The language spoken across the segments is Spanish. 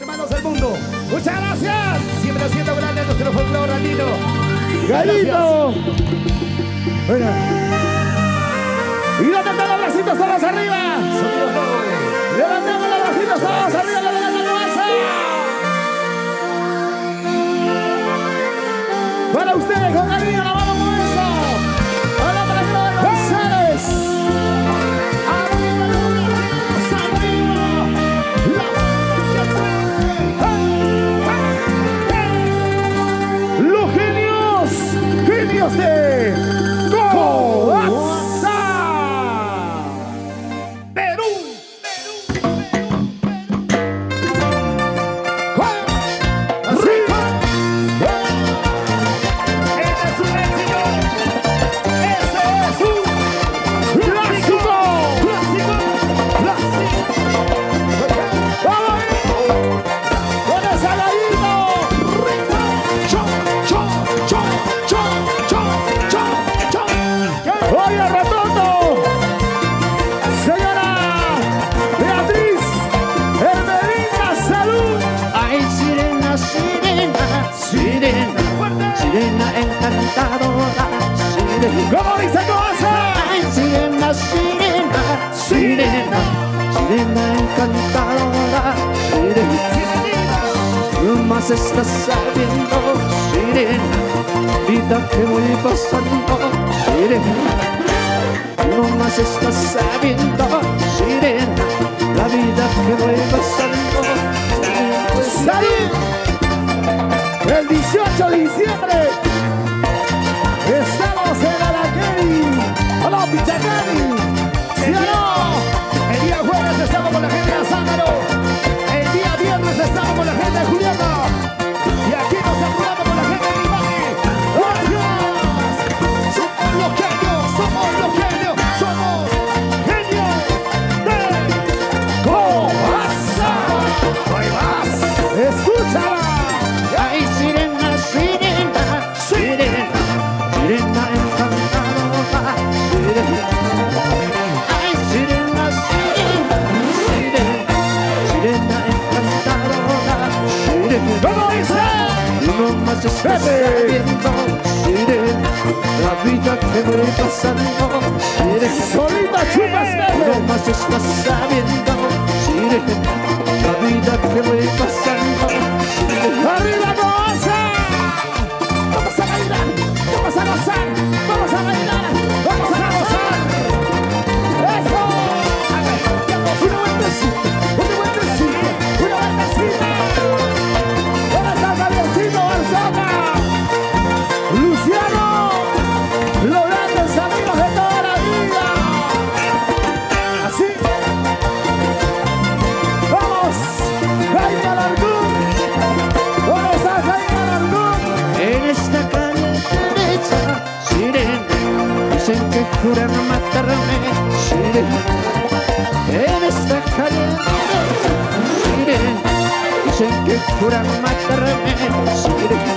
hermanos del mundo. Muchas gracias. Siempre haciendo grande nuestro folclore andino. Galito. Bueno. Y levantamos los bracitos todos arriba. Levantamos los bracitos todos arriba. Levantamos la cabeza. Para ustedes con cariño, la mano Más estás sabiendo, sirena, vida que voy pasando, sirena. No más estás sabiendo, sirena, la vida que voy pasando. ¡Salud! El 18 de diciembre estamos sabiendo, la vida que voy pasando, sirena. Solita chupas, No más estás sabiendo, dicen que juran matarme, sirena. En esta calle derecha, sirena, dicen que juran matarme, sirena.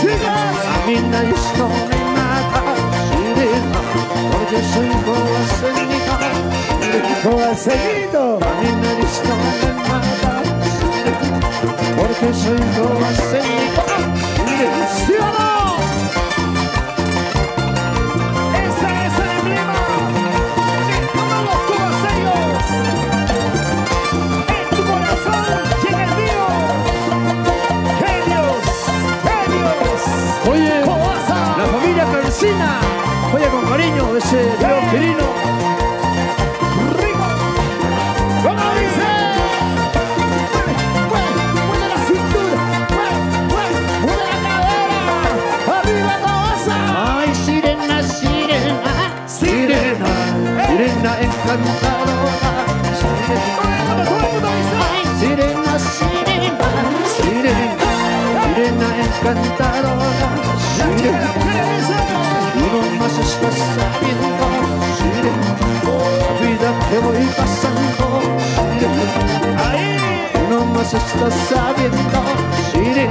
¡Chicas! A mí nadie no me mata, sirena, porque soy coaseñita, sirena. ¡Jovencito! A mí nadie no ese Dios querido. Rico. ¿Cómo dice? Mueve, mueve, mueve la cintura. Mueve, mueve, mueve la cadera. Arriba, Coaza. Ay, sirena, sirena, sirena, sirena sirena. Sirena, sirena, sirena, sirena encantadora, Dosta sad je to širin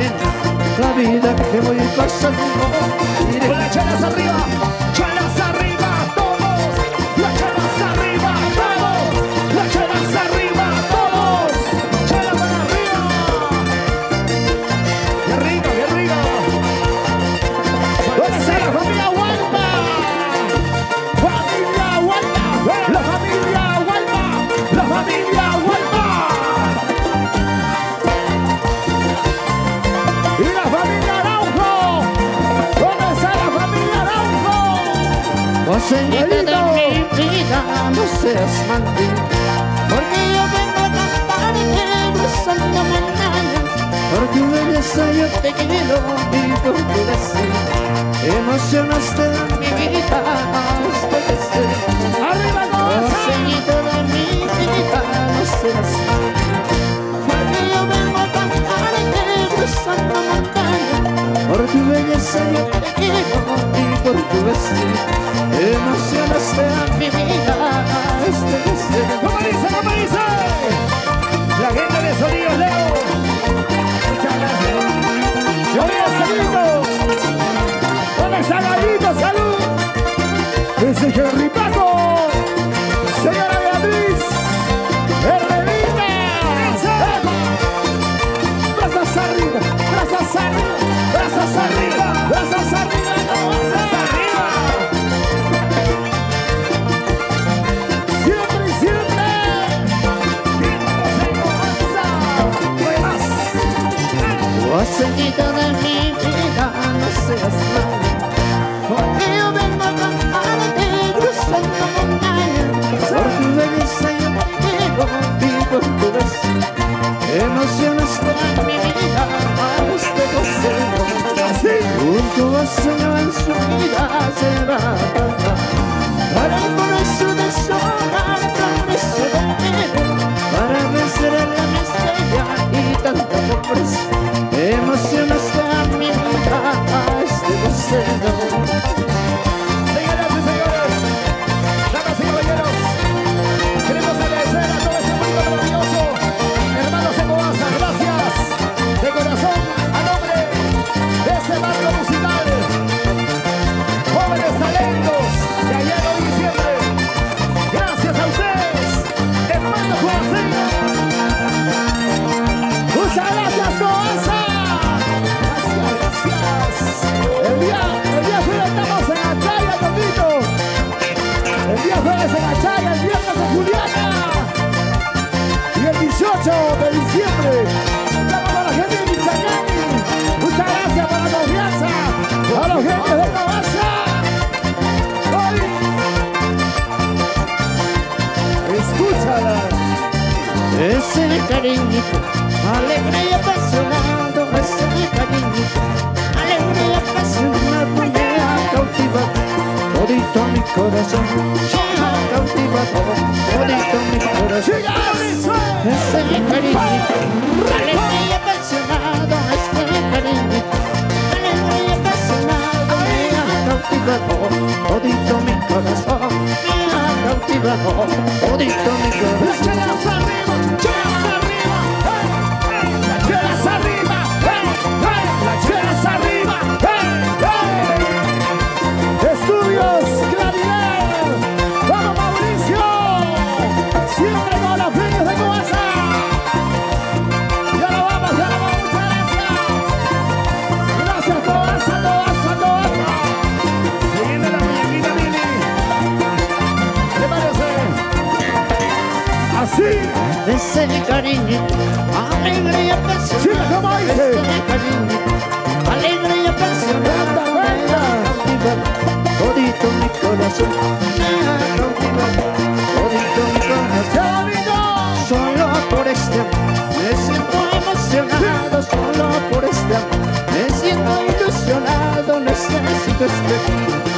Plavi da kremo i pa moj seas maldito Porque yo vengo a de querer Santa Mañana. Por tu belleza yo te quiero y por tu deseo Emocionaste oh, mi vida no seas Porque yo vengo a de querer Santa Mañana. Por belleza travesti. Y no se nos este deseo. ese cariñito, alegre y apasionado, ese cariñito, alegre y apasionado, llega cautivado, todito mi corazón, llega cautivado, todito Sí. Es cariño, alegre y apasionado. Sí, ¿cómo dice? Cariño, alegre y apasionado. Venga, venga. Todito mi corazón, me. Todito mi corazón. Solo por este me siento emocionado. Sí. Solo por este me siento ilusionado. Necesito este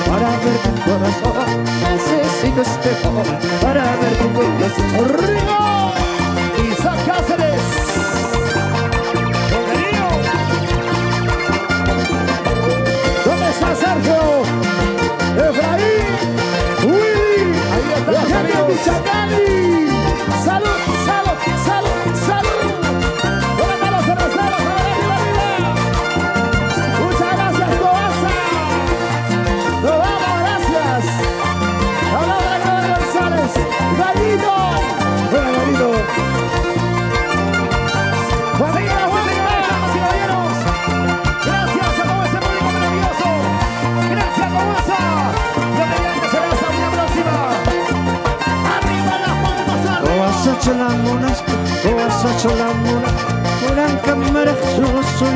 para ver tu corazón. Necesito este para Got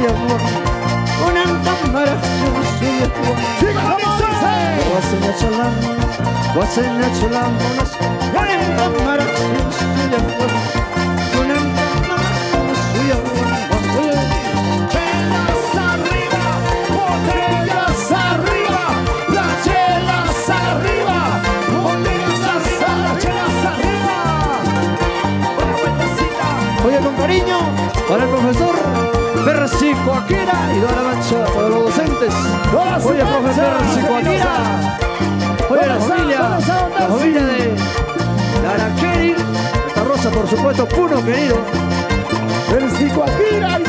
sujevo Unanta maracu sujevo Sigla mi sase Vasena çalan Vasena çalan Vasena çalan y toda la mancha para los docentes. Sus profesor manchas, Persico Akira. Oye, la a- familia, a la familia de Lara esta rosa, por supuesto, Puno querido. El Akira.